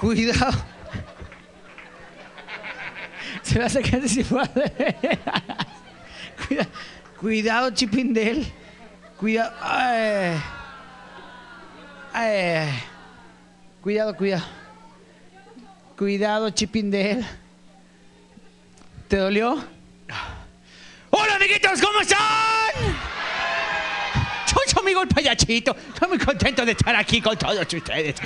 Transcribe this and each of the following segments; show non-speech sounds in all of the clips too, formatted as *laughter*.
Cuidado. Se va a sacar de si fue. Cuida- Cuidado, Chipindel. Cuidado. Ay. Ay. Cuidado, cuidado. Cuidado, Chipindel. ¿Te dolió? Hola amiguitos, ¿cómo están? Amigo el payachito. Estoy muy contento de estar aquí con todos ustedes.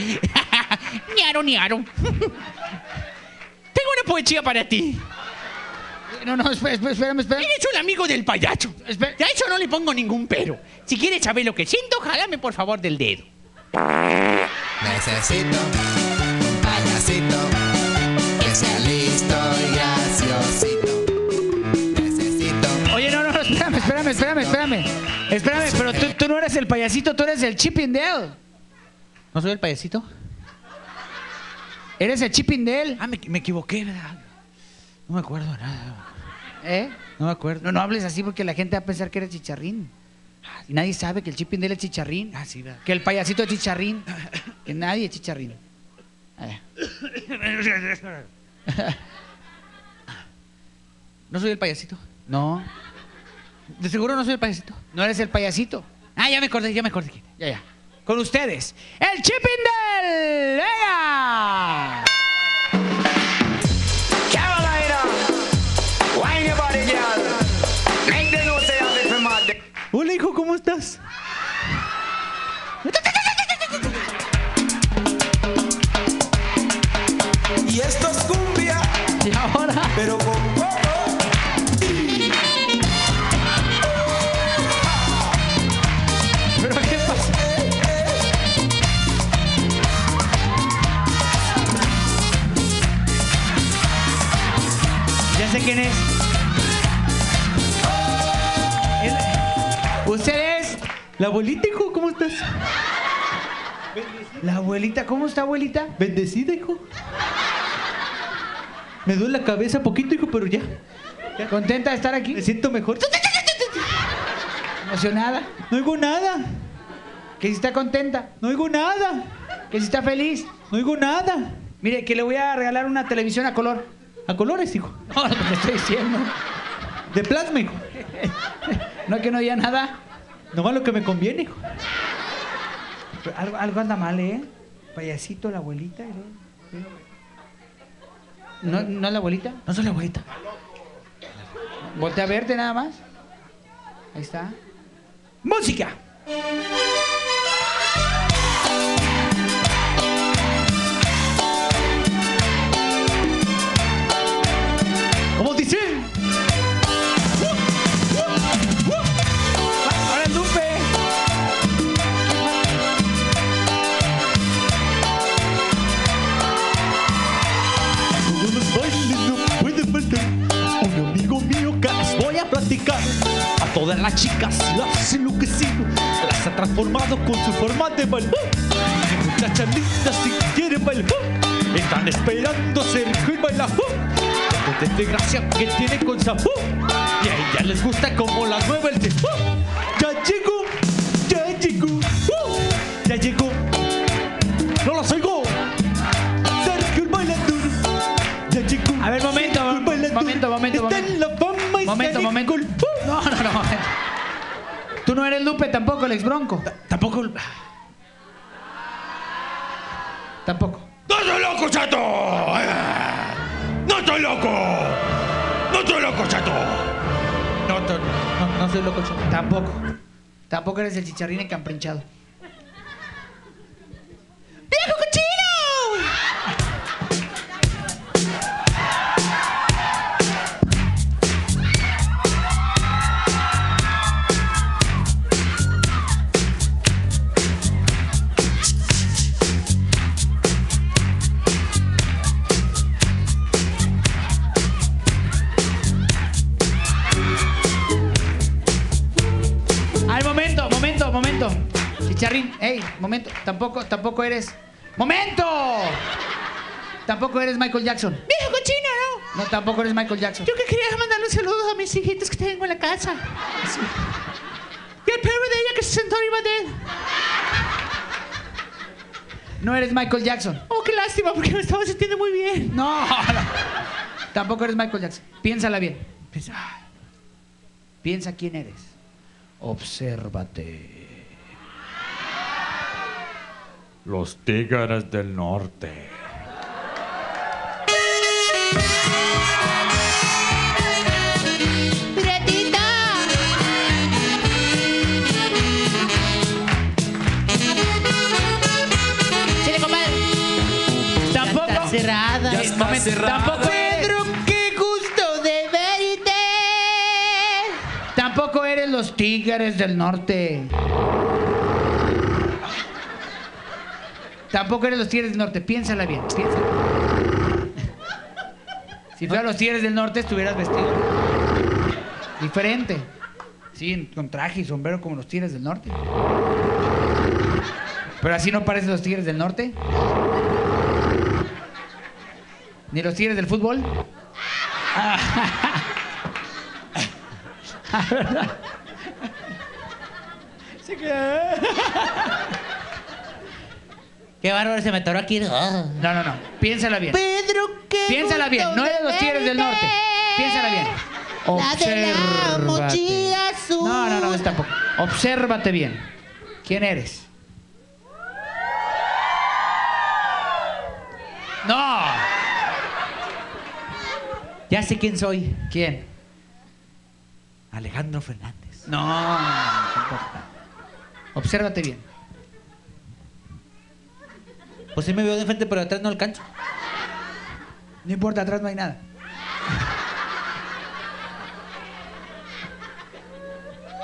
*laughs* ñaro, ñaro. *laughs* Tengo una poesía para ti. No, no, espera, espera, espérame, espérame. Eres un amigo del payacho. Espera. A eso no le pongo ningún pero. Si quieres saber lo que siento, jálame por favor del dedo. Necesito un payasito que sea listo y graciosito. Necesito Oye, no, no, no, espérame, espérame, espérame, espérame. Espérame, eres el payasito, tú eres el Chipindel. ¿No soy el payasito? Eres el Chipindel. Ah, me, me equivoqué, ¿verdad? No me acuerdo nada. ¿Eh? No me acuerdo. No, no hables así porque la gente va a pensar que eres chicharrín. Y nadie sabe que el Chipindel es chicharrín. Ah, sí, ¿verdad? Que el payasito es chicharrín. Que nadie es chicharrín. Eh. ¿No soy el payasito? No, De seguro no soy el payasito. no eres el payasito. Ah, ya me acordé, ya me acordé. Ya, ya. Con ustedes, el Chipindel. ¡Ea! Ya sé quién es. ¿Usted es? La abuelita, hijo, ¿cómo estás? La abuelita, ¿cómo está abuelita? Bendecida, hijo. Me duele la cabeza poquito, hijo, pero ya. ¿Contenta de estar aquí? Me siento mejor. ¿Emocionada? No oigo nada. ¿Que si está contenta? No oigo nada. ¿Que si está feliz? No oigo nada. Mire, que le voy a regalar una televisión a color. A colores, hijo. *laughs* No, lo que le estoy diciendo. De plasma, hijo. *laughs* No que no haya nada. Nomás lo que me conviene, hijo. Pero algo, algo anda mal, ¿eh? Payasito, la abuelita. ¿eh? ¿No, ¿No es la abuelita? No soy la abuelita. Voltea a verte nada más. Ahí está. ¡Música! Platicar A todas las chicas las enloquecido Las ha transformado con su forma de bailar. Muchachas lindas si quieren bailar Están esperando Sergio y bailar. Después de este gracia que tiene con sabor Y a ella les gusta como la nueva el de *laughs* No, no, no. Tú no eres Lupe tampoco, el ex bronco. Tampoco. Tampoco. ¡No estoy loco, chato! ¡No estoy loco! ¡No estoy loco, chato! No, no, no, no soy loco. chato. Tampoco. Tampoco eres el chicharrín encamprichado. Momento. Tampoco, tampoco eres. ¡Momento! Tampoco eres Michael Jackson. ¡Viejo cochino, no! No, tampoco eres Michael Jackson. Yo que quería mandarle un saludo a mis hijitos que tengo en la casa. Y al perro de ella que se sentó arriba de él. No eres Michael Jackson. Oh, qué lástima, porque me estaba sintiendo muy bien. No, no. Tampoco eres Michael Jackson. Piénsala bien. Piensa, Piensa quién eres. Obsérvate. Los tigres del norte. Compadre. Tampoco. Está cerrada. Momento, Tampoco eres, Pedro, qué gusto de verte. tampoco eres los tigres del norte. Tampoco eres los tigres del norte. Piénsala bien. Piénsala. Si fueran los tigres del norte, estuvieras vestido diferente. Sí, con traje y sombrero como los tigres del norte. Pero así no parecen los tigres del norte. Ni los tigres del fútbol. *laughs* Sí que- Qué bárbaro se me atoró aquí. Ah. No, no, no. Piénsala bien. Pedro, qué Piénsala bien. No eres de los tigres del norte. Piénsala bien. La de la Obsérvate. mochila azul. No, no, no, es tampoco. Obsérvate bien. ¿Quién eres? No. Ya sé quién soy. ¿Quién? Alejandro Fernández. No, no, no. Obsérvate bien. Pues sí me veo de frente, pero de atrás no alcanzo. No importa, atrás no hay nada.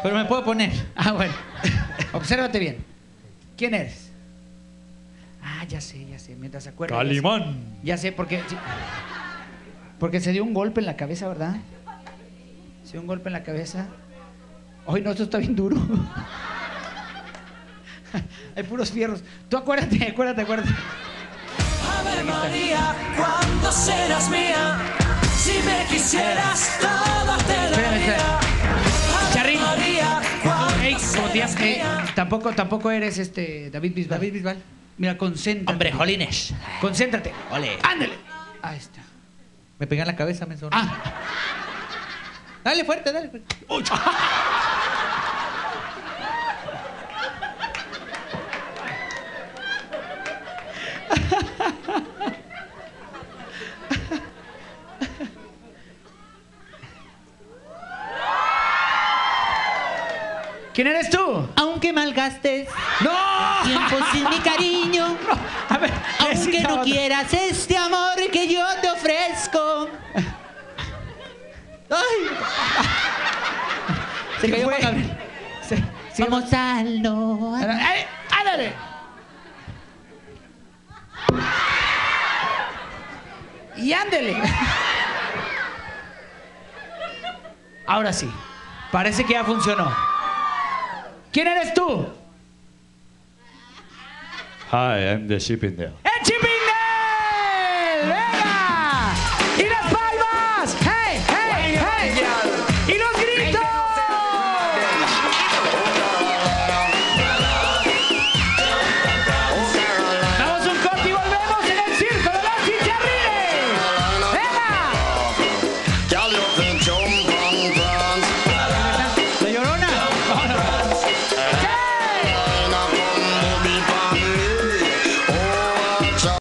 Pero me puedo poner. Ah, bueno. Obsérvate bien. ¿Quién eres? Ah, ya sé, ya sé. Mientras se acuerda. ya sé. Calimán. Ya sé, porque. Porque se dio un golpe en la cabeza, ¿verdad? Se dio un golpe en la cabeza. Hoy no, esto está bien duro. *laughs* Hay puros fierros. Tú acuérdate, acuérdate, acuérdate. Ave María, ¿cuándo serás mía? Si me quisieras, todo te daría. ¿cuándo Ey, como te llamas? Eh, mía? tampoco, tampoco eres este David Bisbal. David Bisbal. Mira, concéntrate. Hombre, jolines. Concéntrate. Ole. Ándale. Ahí está. Me pegué en la cabeza, me sonó. Ah, Dale fuerte, dale fuerte. *laughs* ¿quién eres tú? Aunque malgastes ¡No! tiempo sin mi cariño. *laughs* A ver, Aunque no quieras este amor que yo te ofrezco. ¡Ay! *laughs* Se ¿Qué cayó? Juan Gabriel. Se- Vamos a lo. ¡Ay, ándale! Y ándele. *laughs* Ahora sí. Parece que ya funcionó. ¿Quién eres tú? Hi, I'm the Chippendale. ¡Eh!